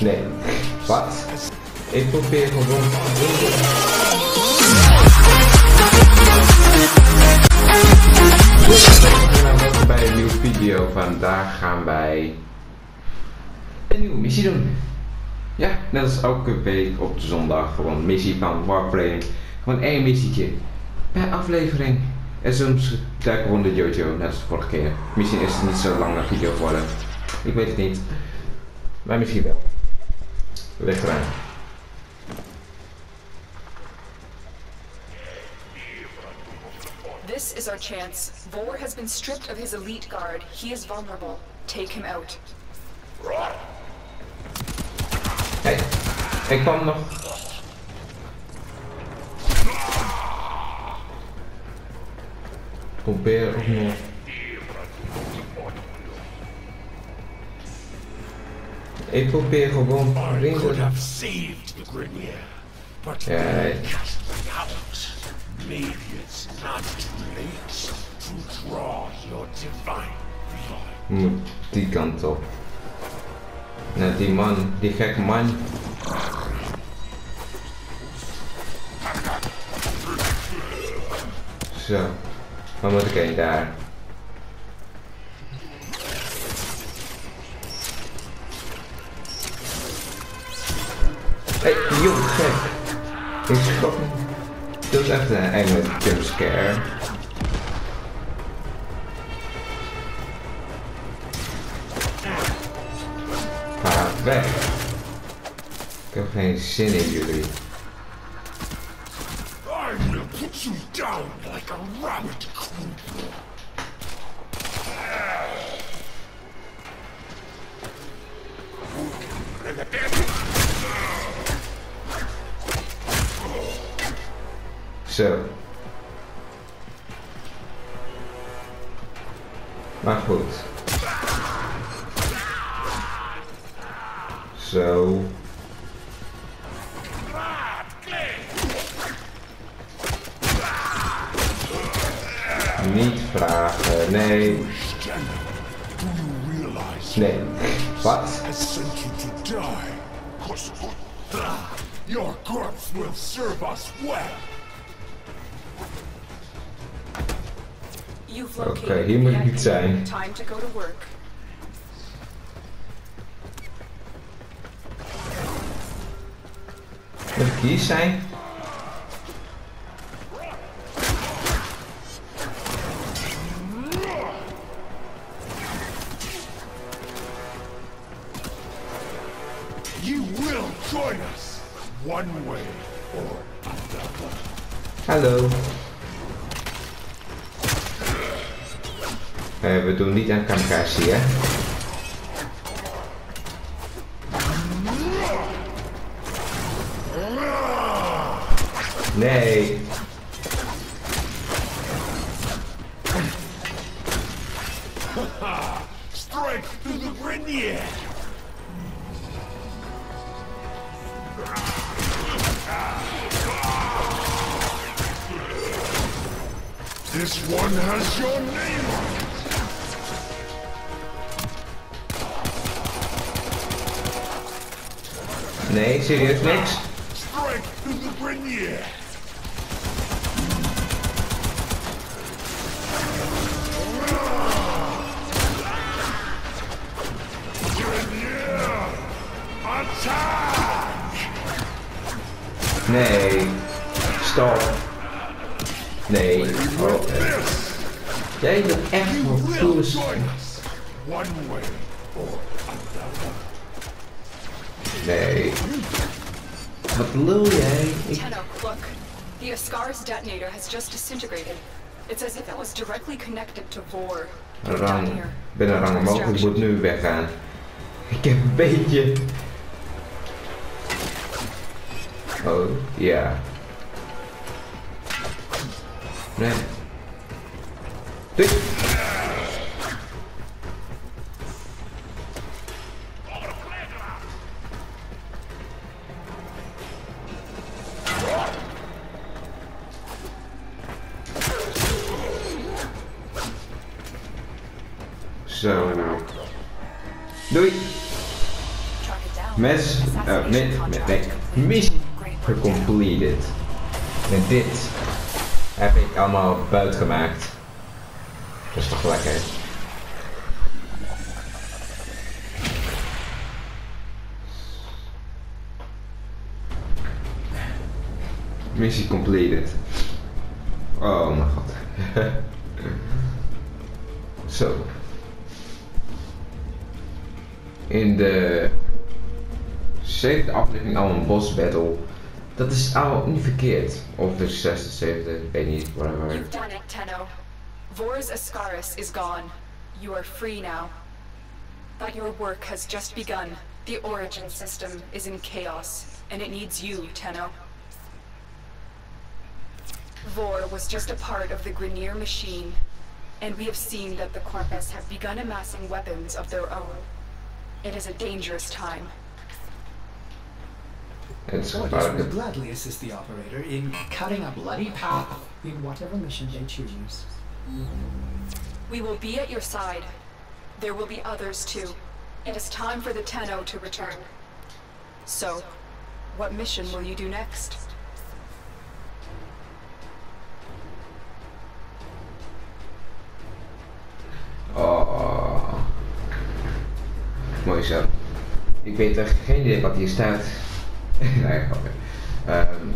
Nee. Wat? Ik probeer gewoon... Welkom bij een nieuwe video. Vandaag gaan wij een nieuwe missie doen. Ja, net als elke week op de zondag. Gewoon missie van Warplane. Gewoon één missietje per aflevering. En soms duik gewoon de Jojo, net als de vorige keer. Misschien is het niet zo lange video geworden. Ik weet het niet. Maar misschien wel. Eraan. This is our chance. Vor has been stripped of his elite guard. He is vulnerable. Take him out. Hey, ik kwam nog. Probeer ook nog. Ik probeer gewoon vrienden. out. Maybe it's not too late to draw your divine blood. moet die kant op. Net die man, die gekke man. Zo, waar moet ik heen? Daar. Hey, joh, gek. Ik schrok. Dit was echt een enge jumpscare. Ga weg. Ik heb geen zin in jullie. I will put you down like a rabbit Maar goed. Zo. Niet vragen, nee. Nee. Wat? I sent you to die? Your corpse will serve us well. You've Oké, located hier moet the ik niet IP. zijn. Time to go to work. Moet ik hier zijn? You will join us, one way or another. Hallo. Eh, we doen niet aan kamikaze, hè? Nee. Strike through the Grineer! This one has your name on it! Nee, serieus niks. Nee. Stop. Nee. Oh, okay. Jij bent echt een coole... One way or another. Lul jij? Tenno, look. The Ascaris detonator has just disintegrated. It's as if it was directly connected to Vor. Rang. here. Ik ben een rang omhoog, ik Extraction. moet nu weggaan. Ik heb een beetje... Oh, ja. Nee. Dit. Zo. Doei. It down. Mes, uh, met, met, nee, missie gecompleted. En dit heb ik allemaal buiten gemaakt. Dat is toch lekker. Missie completed. Oh mijn god. Zo. In de zevende aflevering al een boss battle. Dat is al niet verkeerd. Of de zesde, zevende, ik weet niet, whatever. You've done it, Tenno. Vor's Ascaris is gone. You are free now. But your work has just begun. The origin system is in chaos, and it needs you, Tenno. Vor was just a part of the Grineer machine, and we have seen that the Corpus have begun amassing weapons of their own. It is a dangerous time. Het is Ordis will gladly assist the operator in cutting a bloody path in whatever mission they choose. We will be at your side. There will be others too. It is time for the Tenno to return. So, what mission will you do next? Oh. Mooi zo. Ik weet echt geen idee wat hier staat. nee, grapje. Ehm,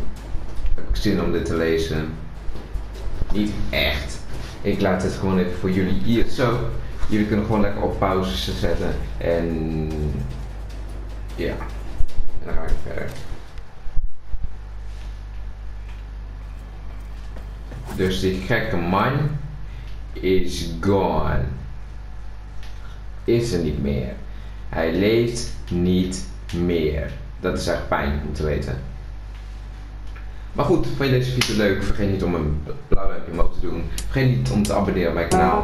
heb ik zin om dit te lezen? Niet echt. Ik laat het gewoon even voor jullie hier zo. Jullie kunnen gewoon lekker op pauze zetten. En ja. En dan ga ik verder. Dus die gekke man is gone. Is er niet meer. Hij leeft niet meer. Dat is echt pijn om te weten. Maar goed, vond je deze video leuk? Vergeet niet om een blauw duimpje omhoog te doen. Vergeet niet om te abonneren op mijn kanaal.